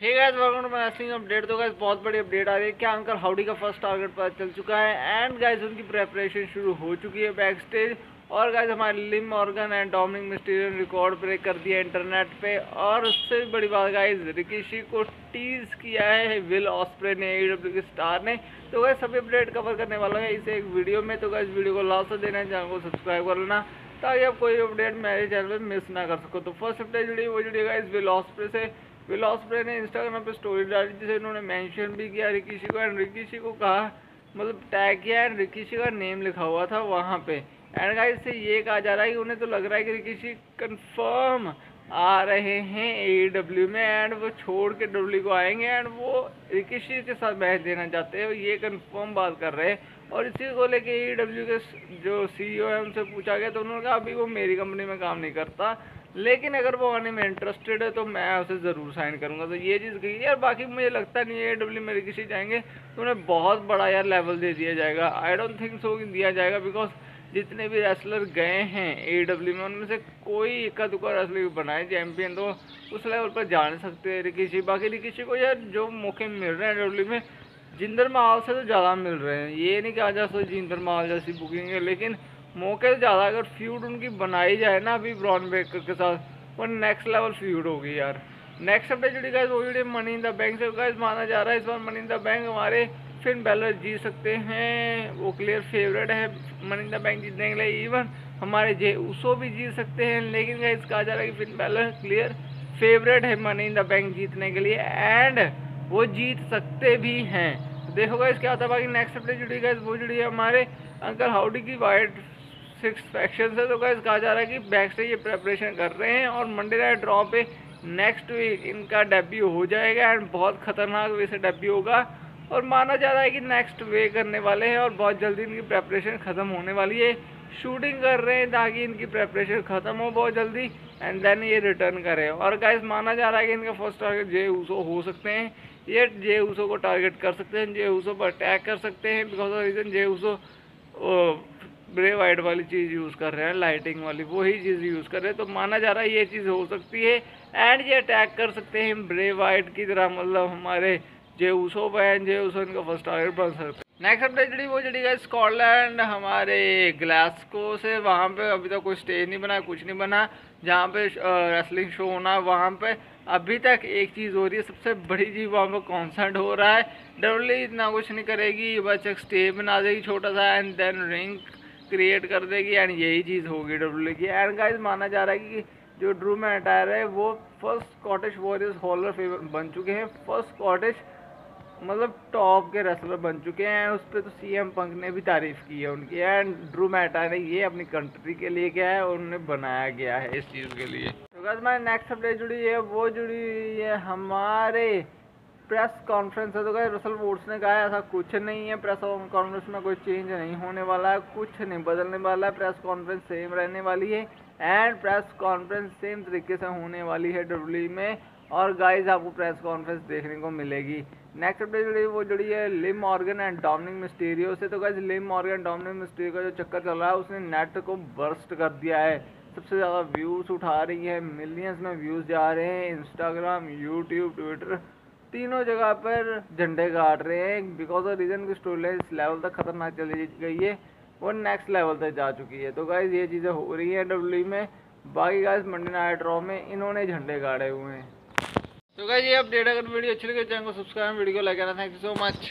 Hey guys welcome to wrestling update तो guys बहुत बड़ी अपडेट आ रही है क्या अंकल हाउडी का फ़र्स्ट टारगेट पता चल चुका है? एंड गाइस उनकी प्रेपरेशन शुरू हो चुकी है बैक स्टेज और गाइस हमारे Liv Morgan and Dominik Mysterio record break कर दिया इंटरनेट पे। और उससे भी बड़ी बात गाइस रिकिशी को टीज किया है विल ऑस्प्रे ने एडब्ल्यू के स्टार ने। तो गाइस सभी अपडेट कवर करने वाला है इसे एक वीडियो में। तो गाइस वीडियो को लास्ट देना चैनल को सब्सक्राइब कर लेना। ताकि आप कोई अपडेट मेरे चैनल पर मिस ना कर सको। तो फ़र्स्ट अपडेट जुड़ी वो जुड़ी गाइस विल ऑस्प्रे से। विल ने इंस्टाग्राम पे स्टोरी डाली जिसे उन्होंने मेंशन भी किया रिकीशी को एंड रिकीशी को कहा मतलब टैग किया एंड रिकीशी का नेम लिखा हुआ था वहाँ पे। एंड गाइस से ये कहा जा रहा है कि उन्हें तो लग रहा है कि रिकीशी कंफर्म आ रहे हैं ए डब्ल्यू में एंड वो छोड़ के डब्ल्यू को आएँगे एंड वो रिकीशी के साथ मैच देना चाहते हैं ये कंफर्म बात कर रहे हैं। और इसी को लेके ए डब्ल्यू के जो सी सीईओ है, उनसे पूछा गया तो उन्होंने कहा, अभी वो मेरी कंपनी में काम नहीं करता, लेकिन अगर वो आने में इंटरेस्टेड है तो मैं उसे ज़रूर साइन करूँगा। तो ये चीज़ गई यार बाकी मुझे लगता नहीं है डब्ल्यू मेरे किसी जाएँगे तो उन्हें बहुत बड़ा यार लेवल दे दिया जाएगा। आई डोंट थिंक सो दिया जाएगा बिकॉज़ जितने भी रेसलर गए हैं ए डब्ल्यू में, उनमें से कोई इक्का दुक्का रेसलर बनाए चैंपियन तो उस लेवल पर जा नहीं सकते रिकिशी बाकी रिकिशी को यार जो मौके मिल रहे हैं डब्ल्यू में, जिंदर माल से तो ज़्यादा मिल रहे हैं। ये नहीं कहा जा सकता जिंदर माल जैसी बुकिंग है, लेकिन मौके से ज़्यादा अगर फ्यूड उनकी बनाई जाए ना अभी ब्रॉन बेकर के साथ, वो नेक्स्ट लेवल फ्यूड होगी यार। नेक्स्ट अपडेट जुड़ी गाइस वो जुड़ी मनी इन द बैंक से। गाइस माना जा रहा है इस बार मनी इन द बैंक हमारे फिन बैलर जीत सकते हैं। वो क्लियर फेवरेट है मनी इन द बैंक जीतने के लिए। इवन हमारे जे उसो भी जीत सकते हैं। लेकिन गाइस कहा जा रहा है कि फिन बैलर क्लियर फेवरेट है मनी इन द बैंक जीतने के लिए। एंड वो जीत सकते भी हैं। देखो गाइस क्या होता है बाकी नेक्स्ट अपडेट जुड़ी गाइस वो जुड़ी है हमारे अंकल हाउडी की वाइट सिक्स फैक्शन से तो गाइस कहा जा रहा है कि बैक से ये प्रेपरेशन कर रहे हैं और मंडे नाइट ड्रॉ पे नेक्स्ट वीक इनका डेब्यू हो जाएगा। एंड बहुत खतरनाक वे से डेब्यू होगा। और माना जा रहा है कि नेक्स्ट वे करने वाले हैं और बहुत जल्दी इनकी प्रेपरेशन ख़त्म होने वाली है। शूटिंग कर रहे हैं ताकि इनकी प्रेपरेशन ख़त्म हो बहुत जल्दी एंड देन ये रिटर्न करें और गाइस माना जा रहा है कि इनका फ़र्स्ट टारगेट जे ऊसो हो सकते हैं। ये जे ऊसो को टारगेट कर सकते हैं जे ऊसो पर अटैक कर सकते हैं because of reason Jey Uso Bray Wyatt वाली चीज़ यूज़ कर रहे हैं लाइटिंग वाली वही चीज़ यूज़ कर रहे हैं। तो माना जा रहा है ये चीज़ हो सकती है एंड ये अटैक कर सकते हैं। ब्रे वाइट की तरह मतलब हमारे जे उसो बैन जे उसो इनका फ़र्स्ट टारगेट बन सकते नेक्स्ट अपडेट जड़ी वो जड़ी गई स्कॉटलैंड हमारे ग्लासको से वहाँ पे अभी तक कोई स्टेज नहीं बना, कुछ नहीं बना। जहाँ पे रेसलिंग शो होना वहाँ पे। अभी तक एक चीज़ हो रही है, सबसे बड़ी चीज़ वहाँ पे कॉन्सर्ट हो रहा है। डब्ल्यू इतना कुछ नहीं करेगी बस एक स्टेज बना देगी छोटा सा एंड देन रिंग क्रिएट कर देगी एंड यही चीज़ होगी डब्ल्यू की एंड गाइज़ माना जा रहा है कि जो ड्रू में अटायर है, वो फ़र्स्ट स्कॉटिश वॉरियर्स हॉलर फेवर बन चुके हैं। फ़र्स्ट स्कॉटिश मतलब टॉप के रेसलर बन चुके हैं, उस पर तो सी एम पंक ने भी तारीफ़ की है उनकी एंड ड्रू मैटा ने ये अपनी कंट्री के लिए क्या है उन्हें बनाया गया है इस चीज़ के लिए। तो हमारी नेक्स्ट अपडेट जुड़ी है, वो जुड़ी हुई है हमारे प्रेस कॉन्फ्रेंस है तो क्या रसल वोट्स ने कहा है, ऐसा कुछ नहीं है प्रेस कॉन्फ्रेंस में कोई चेंज नहीं होने वाला है, कुछ नहीं बदलने वाला है प्रेस कॉन्फ्रेंस सेम रहने वाली है एंड प्रेस कॉन्फ्रेंस सेम तरीके से होने वाली है डब्ल्यू में। और गाइज़ आपको प्रेस कॉन्फ्रेंस देखने को मिलेगी। नेक्स्ट अपडेट जुड़ी वो जुड़ी है Liv Morgan and Dominik Mysterio से। तो guys Liv Morgan Dominik Mysterio का जो चक्कर चल रहा है, उसने नेट को बर्स्ट कर दिया है। सबसे ज़्यादा व्यूज़ उठा रही है मिलियंस में व्यूज़ जा रहे हैं। इंस्टाग्राम यूट्यूब ट्विटर तीनों जगह पर झंडे गाड़ रहे हैं। बिकॉज़ ऑफ़ रीज़न की स्टोरी लाइन इस लेवल तक खतरनाक चली गई है, वो नेक्स्ट लेवल तक जा चुकी है। तो गाइज़ ये चीज़ें हो रही हैं डब्ल्यू में। बाकी गाइज़ मंडे नाइट ड्रॉ में इन्होंने झंडे गाड़े हुए हैं। तो गाइज़ ये अपडेट अगर वीडियो अच्छी लगे चैनल को सब्सक्राइब वीडियो को लाइक करना। Thank you so much